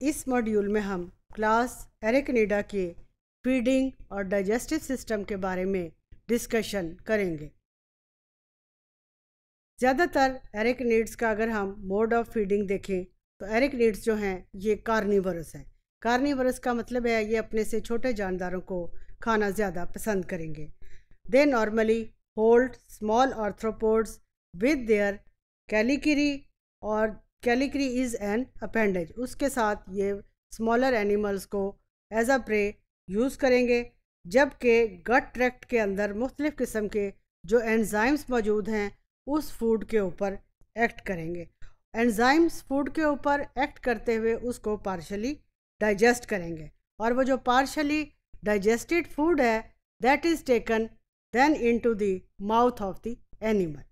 इस मॉड्यूल में हम क्लास एरिकनीडा के फीडिंग और डाइजेस्टिव सिस्टम के बारे में डिस्कशन करेंगे। ज़्यादातर एरिकनीड्स का अगर हम मोड ऑफ़ फीडिंग देखें तो एरिकनीड्स जो हैं, ये कार्निवरस हैं। कार्निवरस का मतलब है, ये अपने से छोटे जानदारों को खाना ज़्यादा पसंद करेंगे। They normally hold small arthropods with their chelicerae और कैलिकरी इज़ एन अपेंडेज। उसके साथ ये स्मॉलर एनिमल्स को एज अ प्रे यूज़ करेंगे, जबकि गट ट्रैक्ट के अंदर मुख्तलिफ़ किस्म के जो एनजाइम्स मौजूद हैं, उस फ़ूड के ऊपर एक्ट करेंगे। एनजाइम्स फ़ूड के ऊपर एक्ट करते हुए उसको पार्शली डाइजेस्ट करेंगे। और वो जो पार्शली डाइजेस्टेड फ़ूड है, that is taken then into the mouth of the animal.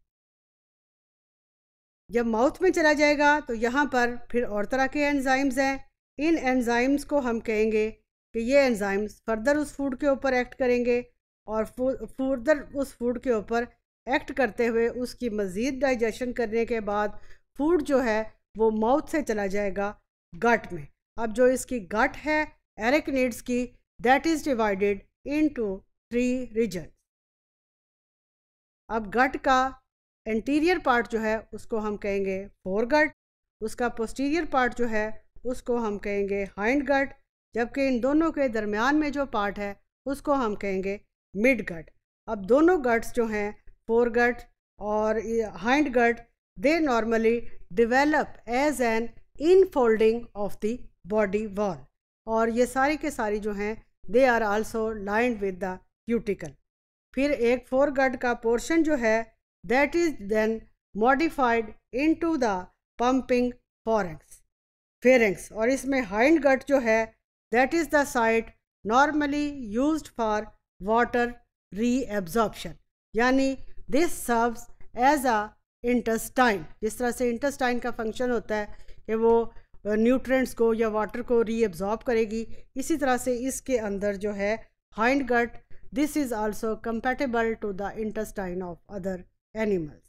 जब माउथ में चला जाएगा तो यहाँ पर फिर और तरह के एंजाइम्स हैं। इन एंजाइम्स को हम कहेंगे कि ये एंजाइम्स फर्दर उस फ़ूड के ऊपर एक्ट करेंगे और फर्दर उस फ़ूड के ऊपर एक्ट करते हुए उसकी मज़ीद डाइजेशन करने के बाद फ़ूड जो है, वो माउथ से चला जाएगा गट में। अब जो इसकी गट है एरिकनीड्स की that is divided into three region अब गट का एंटीरियर पार्ट जो है, उसको हम कहेंगे फोर गट उसका पोस्टीरियर पार्ट जो है, उसको हम कहेंगे हाइंड गट जबकि इन दोनों के दरमियान में जो पार्ट है, उसको हम कहेंगे मिड गट अब दोनों गट्स जो हैं फोर गट और hind gut they normally develop as an infolding of the body wall और ये सारी के सारी जो हैं they are also lined with the cuticle फिर एक फोर गट का पोर्शन जो है that is then modified into the pumping pharynx pharynx और इसमें hind gut जो है that is the site normally used for water reabsorption यानी this serves as a intestine जिस तरह से इंटेस्टाइन का फ़ंक्शन होता है कि वो न्यूट्रेंट्स को या वाटर को रीअब्जॉर्ब करेगी इसी तरह से इसके अंदर जो है hind gut this is also compatible to the intestine of other animals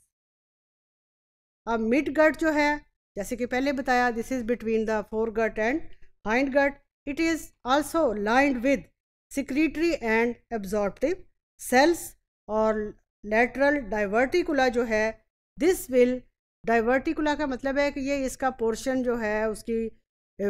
अब मिड गट जो है, जैसे कि पहले बताया this is between the fore gut and hind gut it is also lined with secretory and absorptive cells और lateral diverticula जो है दिस विल डाइवर्टिकुला का मतलब है कि ये इसका पोर्शन जो है, उसकी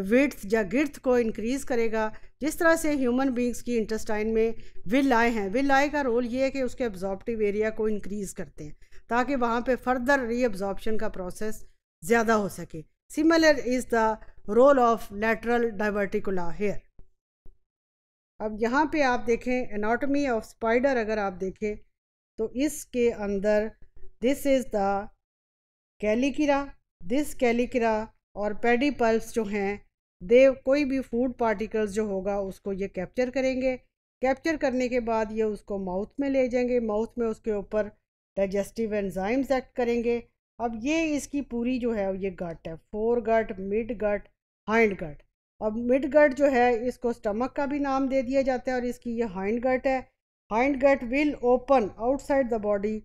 विड्थ या गिर्थ को इंक्रीज़ करेगा। जिस तरह से ह्यूमन बींग्स की इंटेस्टाइन में विल आए हैं, विल आए का रोल ये है कि उसके एब्जॉर्बटिव एरिया को इंक्रीज़ करते हैं, ताकि वहाँ पे फर्दर रीअब्जॉर्प्शन का प्रोसेस ज़्यादा हो सके। Similar is the role of lateral diverticula here अब यहाँ पे आप देखें एनाटॉमी ऑफ़ स्पाइडर अगर आप देखें तो इसके अंदर this is the chelicera this chelicera और पेडी पल्स जो हैं दे, कोई भी फ़ूड पार्टिकल्स जो होगा, उसको ये कैप्चर करेंगे। कैप्चर करने के बाद ये उसको माउथ में ले जाएँगे। माउथ में उसके ऊपर डाइजेस्टिव एंजाइम्स एक्ट करेंगे। अब ये इसकी पूरी जो है, ये गट है। फोर गट मिड गट हाइंड गट अब मिड गट जो है, इसको स्टमक का भी नाम दे दिया जाता है और इसकी ये हाइंड गट है। Hind gut will open outside the body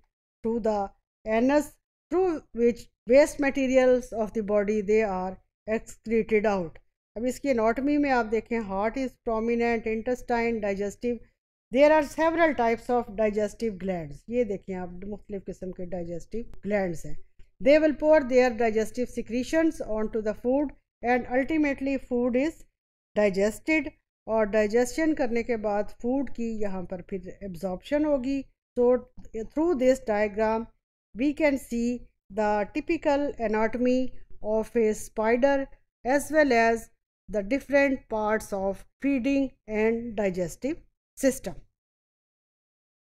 to the anus through which waste materials of the body they are excreted out अब इसकी एनाटमी में आप देखें heart is prominent intestine digestive there are several types of digestive gland ये देखें आप, मुख्तलिफ़ किस्म के डाइजेस्टिव ग्लैंड हैं। They will pour their digestive secretions on to the food and ultimately food is digested और डाइजेशन करने के बाद फ़ूड की यहाँ पर फिर एब्जॉर्प्शन होगी। So through this diagram we can see the typical anatomy of a spider as well as the different parts of feeding and digestive system.